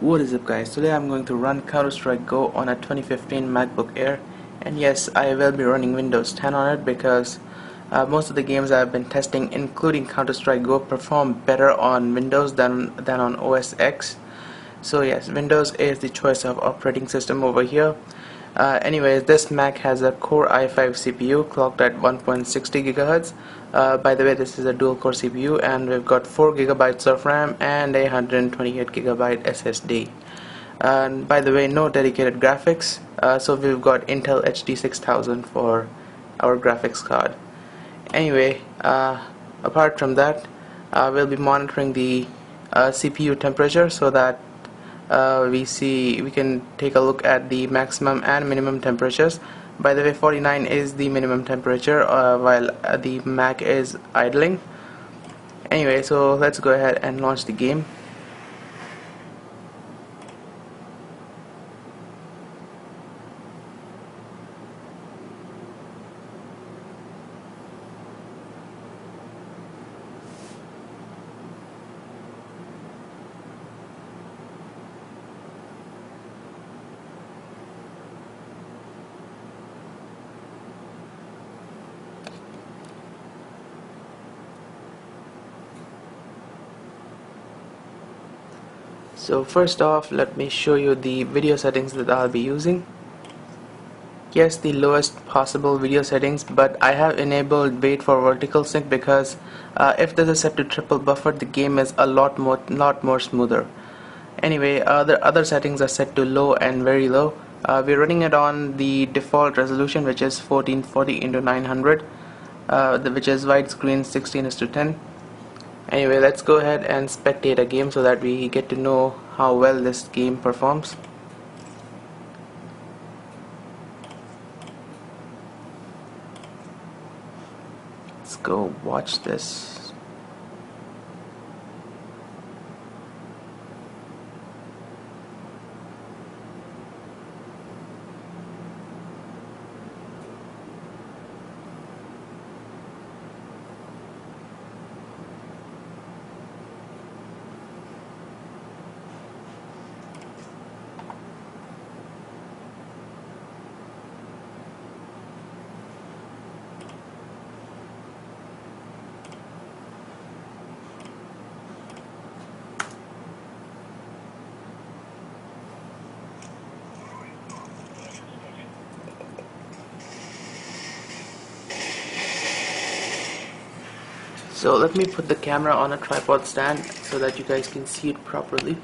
What is up guys, today I'm going to run Counter-Strike Go on a 2015 MacBook Air. And yes, I will be running Windows 10 on it because uh, most of the games I've been testing including Counter-Strike Go perform better on Windows than, than on OS X. So yes, Windows is the choice of operating system over here uh, anyways, this Mac has a Core i5 CPU clocked at 1.60 gigahertz. Uh, by the way, this is a dual core CPU, and we've got 4 gigabytes of RAM and a 128 gigabyte SSD. And by the way, no dedicated graphics, uh, so we've got Intel HD 6000 for our graphics card. Anyway, uh, apart from that, uh, we'll be monitoring the uh, CPU temperature so that uh, we see we can take a look at the maximum and minimum temperatures. By the way 49 is the minimum temperature uh, while uh, the Mac is idling. Anyway so let's go ahead and launch the game so first off let me show you the video settings that I'll be using. Yes the lowest possible video settings but I have enabled wait for vertical sync because uh, if this is set to triple buffer the game is a lot more lot more smoother. Anyway other other settings are set to low and very low. Uh, we're running it on the default resolution which is 1440 into 900 uh, which is widescreen 16 is to 10 anyway let's go ahead and spectate a game so that we get to know how well this game performs. Let's go watch this so let me put the camera on a tripod stand so that you guys can see it properly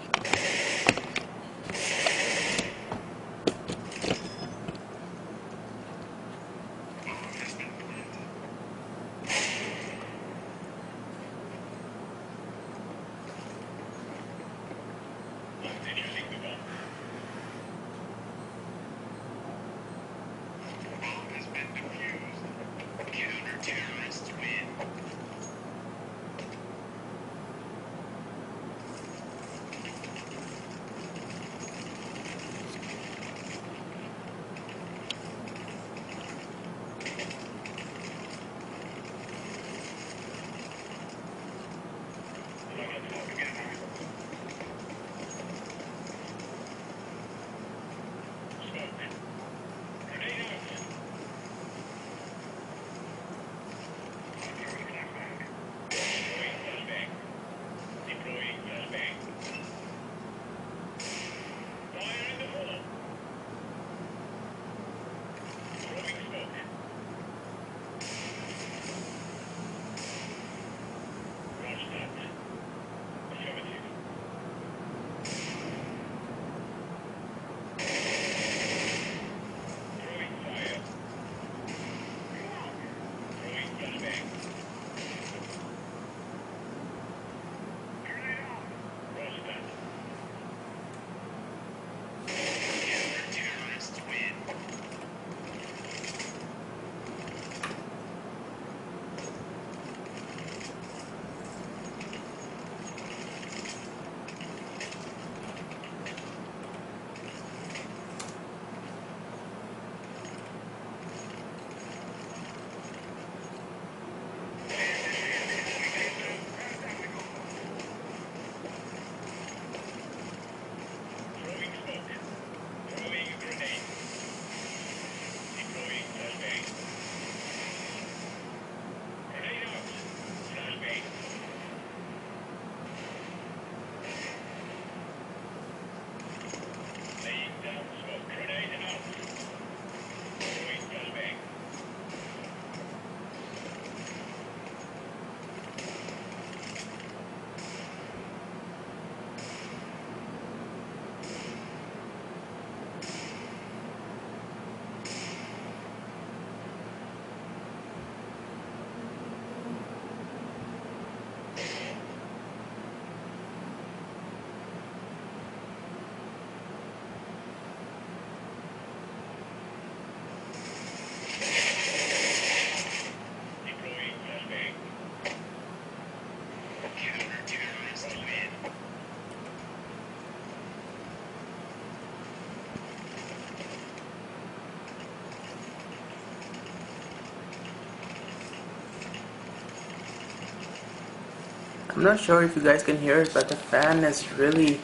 I'm not sure if you guys can hear it but the fan is really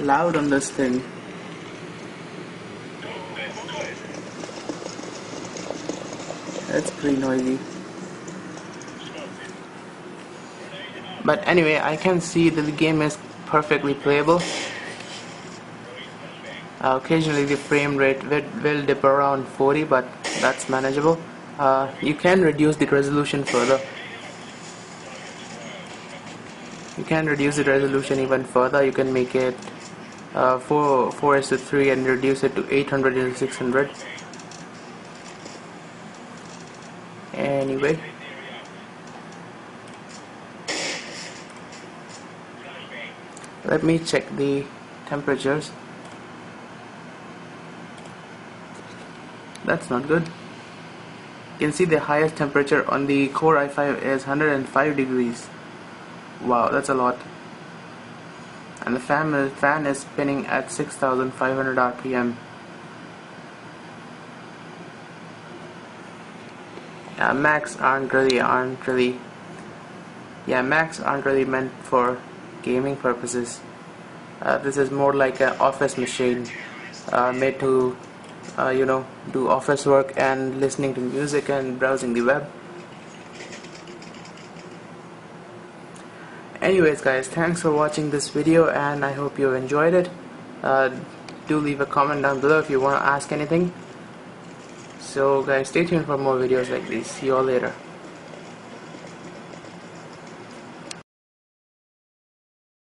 loud on this thing. It's pretty noisy. But anyway I can see that the game is perfectly playable. Uh, occasionally the frame rate will, will dip around 40 but that's manageable. Uh, you can reduce the resolution further you can reduce the resolution even further. You can make it uh, 4 4 to 3 and reduce it to 800 to 600 anyway. Let me check the temperatures. That's not good. You can see the highest temperature on the Core i5 is 105 degrees wow that's a lot. And the fan is, fan is spinning at 6500 rpm yeah Macs aren't really aren't really yeah Macs aren't really meant for gaming purposes. Uh, this is more like an office machine uh, made to uh, you know do office work and listening to music and browsing the web anyways guys thanks for watching this video and I hope you enjoyed it. Uh, do leave a comment down below if you want to ask anything. So guys stay tuned for more videos like these see you all later